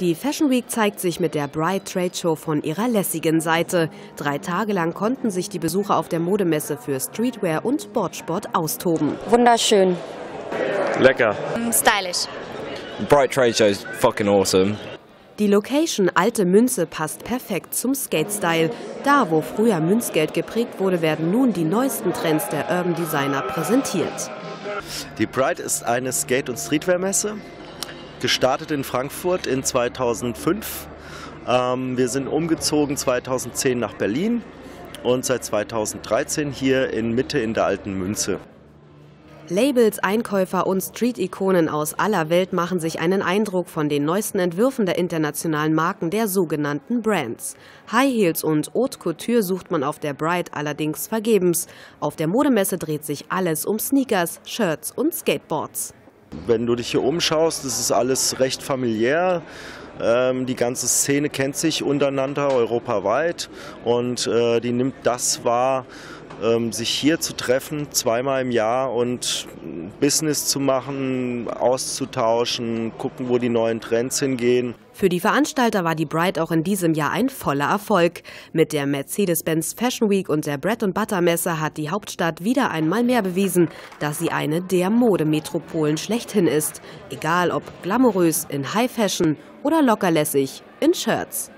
Die Fashion Week zeigt sich mit der Bright Trade Show von ihrer lässigen Seite. Drei Tage lang konnten sich die Besucher auf der Modemesse für Streetwear und Boardsport austoben. Wunderschön. Lecker. Stylisch. Bright Trade Show is fucking awesome. Die Location Alte Münze passt perfekt zum Skate-Style. Da, wo früher Münzgeld geprägt wurde, werden nun die neuesten Trends der Urban Designer präsentiert. Die Bright ist eine Skate- und Streetwear-Messe, gestartet in Frankfurt in 2005. Ähm, wir sind umgezogen 2010 nach Berlin und seit 2013 hier in Mitte in der Alten Münze. Labels, Einkäufer und Street-Ikonen aus aller Welt machen sich einen Eindruck von den neuesten Entwürfen der internationalen Marken der sogenannten Brands. High Heels und Haute Couture sucht man auf der Bright allerdings vergebens. Auf der Modemesse dreht sich alles um Sneakers, Shirts und Skateboards. Wenn du dich hier umschaust, das ist alles recht familiär. Ähm, die ganze Szene kennt sich untereinander europaweit und äh, die nimmt das wahr, ähm, sich hier zu treffen, zweimal im Jahr und Business zu machen, auszutauschen, gucken, wo die neuen Trends hingehen. Für die Veranstalter war die Bright auch in diesem Jahr ein voller Erfolg. Mit der Mercedes-Benz Fashion Week und der Bread Butter Messe hat die Hauptstadt wieder einmal mehr bewiesen, dass sie eine der Modemetropolen schlechthin ist. Egal ob glamourös in High Fashion oder lockerlässig in Shirts.